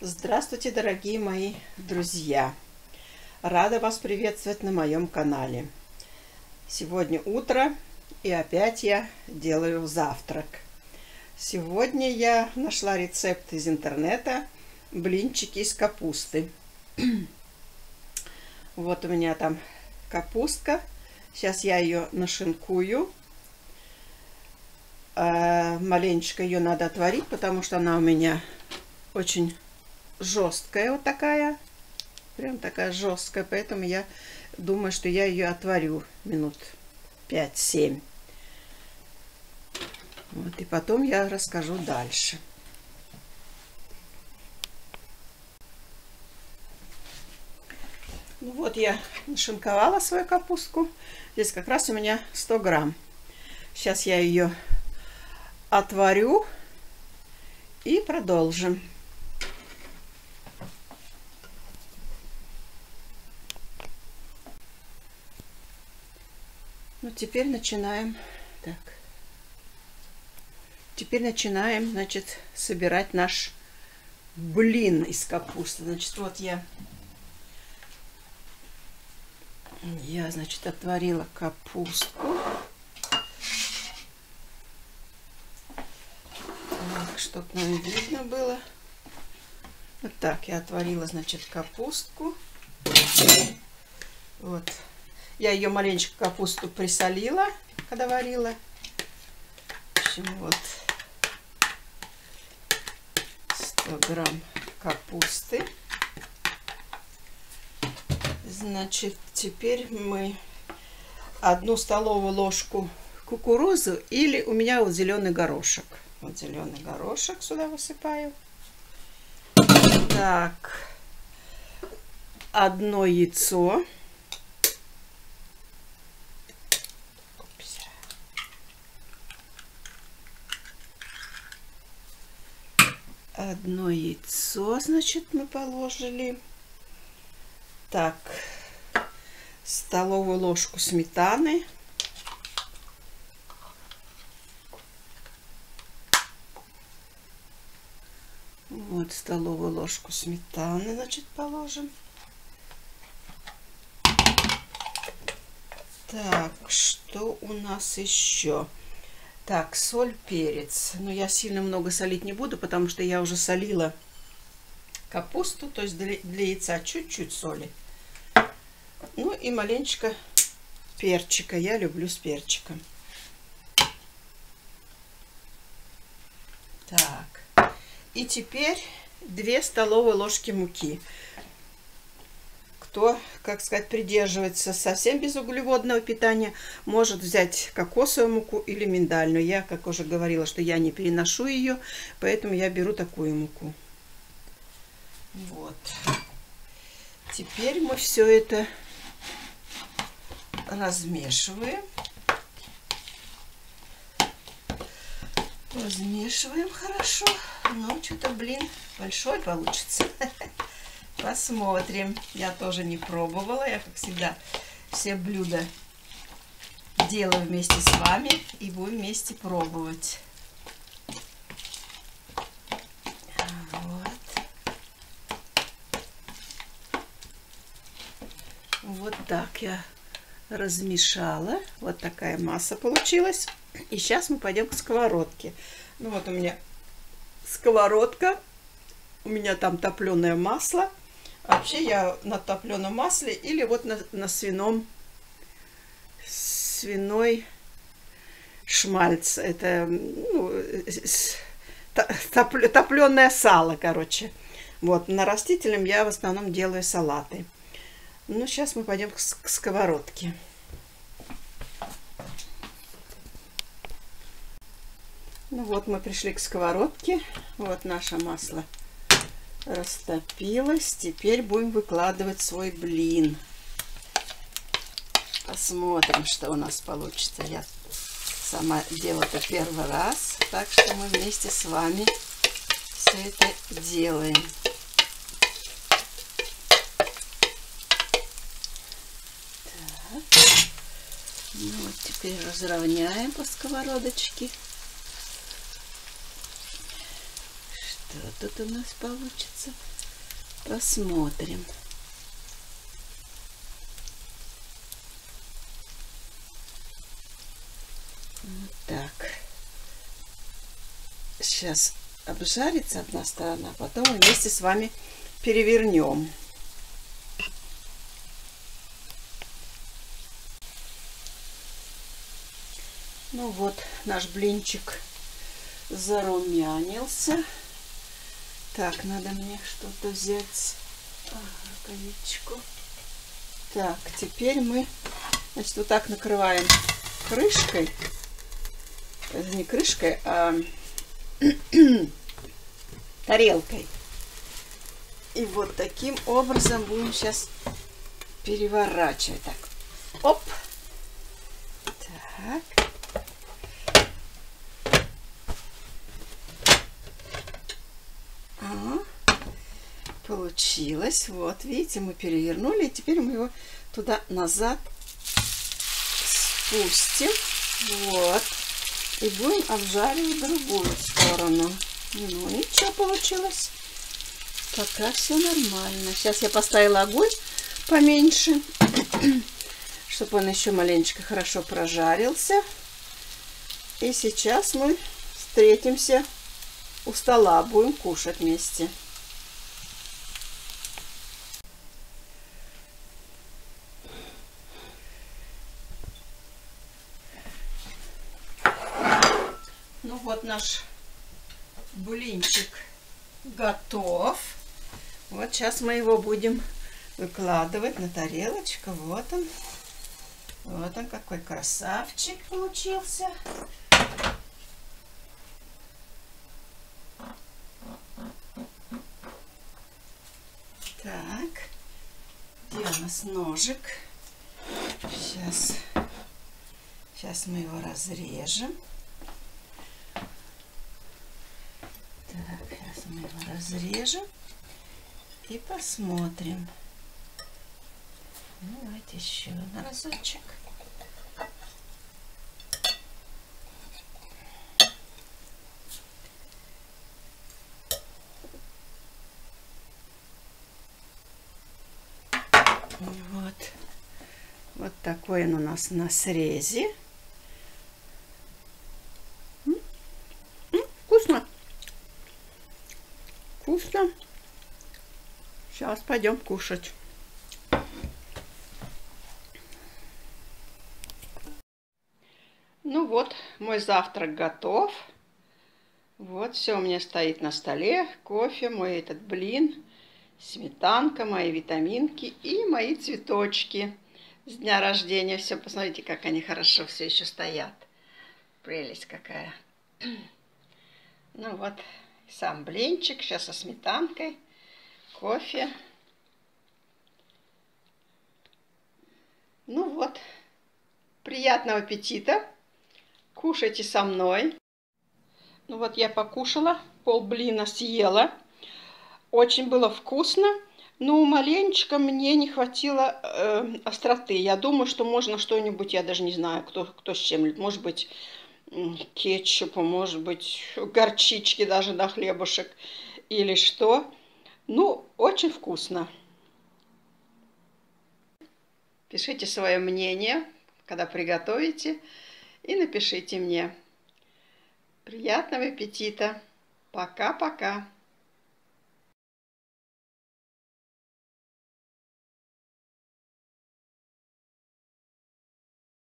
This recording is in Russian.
Здравствуйте, дорогие мои друзья! Рада вас приветствовать на моем канале. Сегодня утро, и опять я делаю завтрак. Сегодня я нашла рецепт из интернета блинчики из капусты. Вот у меня там капустка. Сейчас я ее нашинкую. А, маленечко ее надо отварить, потому что она у меня очень жесткая вот такая. Прям такая жесткая. Поэтому я думаю, что я ее отварю минут 5-7. Вот, и потом я расскажу дальше. Ну вот я нашинковала свою капустку. Здесь как раз у меня 100 грамм. Сейчас я ее отварю и продолжим. Ну, теперь начинаем. Так. Теперь начинаем, значит, собирать наш блин из капусты. Значит, вот я я, значит, отварила капустку. Чтобы нам видно было. Вот так я отварила, значит, капустку. Вот. Я ее маленечко капусту присолила, когда варила. В общем, вот 100 грамм капусты. Значит, теперь мы одну столовую ложку кукурузу или у меня вот зеленый горошек. Вот зеленый горошек сюда высыпаю. Так, одно яйцо. Одно яйцо, значит, мы положили. Так, столовую ложку сметаны. Вот столовую ложку сметаны, значит, положим. Так, что у нас еще? Так, соль, перец. Но я сильно много солить не буду, потому что я уже солила капусту, то есть для, для яйца чуть-чуть соли. Ну и маленечко перчика. Я люблю с перчиком. Так. И теперь 2 столовые ложки муки. Кто, как сказать, придерживается совсем безуглеводного питания, может взять кокосовую муку или миндальную. Я, как уже говорила, что я не переношу ее, поэтому я беру такую муку. Вот. Теперь мы все это размешиваем. Размешиваем хорошо. Ну, что-то, блин, большой получится. Посмотрим. Я тоже не пробовала. Я, как всегда, все блюда делаю вместе с вами и будем вместе пробовать. Вот так я размешала. Вот такая масса получилась. И сейчас мы пойдем к сковородке. Ну вот у меня сковородка. У меня там топленое масло. Вообще я на топленом масле или вот на, на свином свиной шмальц. Это ну, топленое сало, короче. Вот, на растительном я в основном делаю салаты. Ну, сейчас мы пойдем к, к сковородке. Ну вот мы пришли к сковородке. Вот наше масло растопилось. Теперь будем выкладывать свой блин. Посмотрим, что у нас получится. Я сама делаю это первый раз. Так что мы вместе с вами все это делаем. Ну, вот теперь разровняем по сковородочке. Что тут у нас получится? Посмотрим. Вот так. Сейчас обжарится одна сторона, а потом вместе с вами перевернем. Ну вот, наш блинчик зарумянился. Так, надо мне что-то взять. Рукавичку. Так, теперь мы, значит, вот так накрываем крышкой. Это не крышкой, а тарелкой. И вот таким образом будем сейчас переворачивать. Так, оп. Так. Получилось. Вот, видите, мы перевернули. Теперь мы его туда назад спустим. Вот. И будем обжаривать другую сторону. Ну, ничего получилось. Пока все нормально. Сейчас я поставила огонь поменьше, чтобы он еще маленечко хорошо прожарился. И сейчас мы встретимся у стола, будем кушать вместе. Ну вот наш блинчик готов. Вот сейчас мы его будем выкладывать на тарелочку. Вот он. Вот он какой красавчик получился. Так, где у нас ножик? Сейчас, сейчас мы его разрежем. Так, сейчас мы его разрежем и посмотрим. Ну, давайте еще на разочек. Вот. Вот такой он у нас на срезе. Вкусно. Вкусно. Сейчас пойдем кушать. Ну вот, мой завтрак готов. Вот, все у меня стоит на столе. Кофе, мой этот блин сметанка, мои витаминки и мои цветочки с дня рождения. Все, посмотрите, как они хорошо все еще стоят. Прелесть какая. Ну вот, сам блинчик, сейчас со сметанкой, кофе. Ну вот, приятного аппетита. Кушайте со мной. Ну вот я покушала, пол блина съела. Очень было вкусно, но маленечко мне не хватило э, остроты. Я думаю, что можно что-нибудь, я даже не знаю, кто, кто с чем, может быть, кетчупа, может быть, горчички даже на хлебушек или что. Ну, очень вкусно. Пишите свое мнение, когда приготовите, и напишите мне. Приятного аппетита! Пока-пока!